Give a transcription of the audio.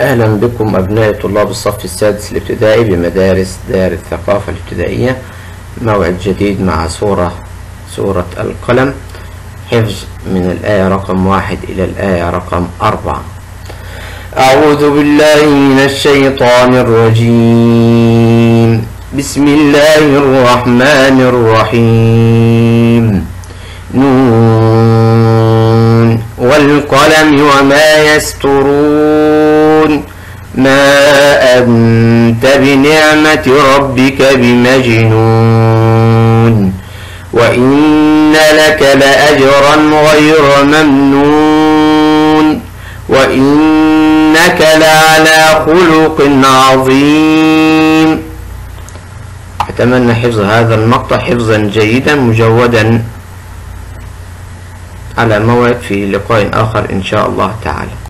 أهلا بكم أبناء طلاب الصف السادس الابتدائي بمدارس دار الثقافة الابتدائية موعد جديد مع سورة سورة القلم. حفظ من الآية رقم واحد إلى الآية رقم أربعة. أعوذ بالله من الشيطان الرجيم. بسم الله الرحمن الرحيم. نون. والقلم وما يسترون. أنت بنعمة ربك بمجنون وإن لك لأجرا غير ممنون وإنك لعلى خلق عظيم. أتمنى حفظ هذا المقطع حفظا جيدا مجودا على موعد في لقاء آخر إن شاء الله تعالى.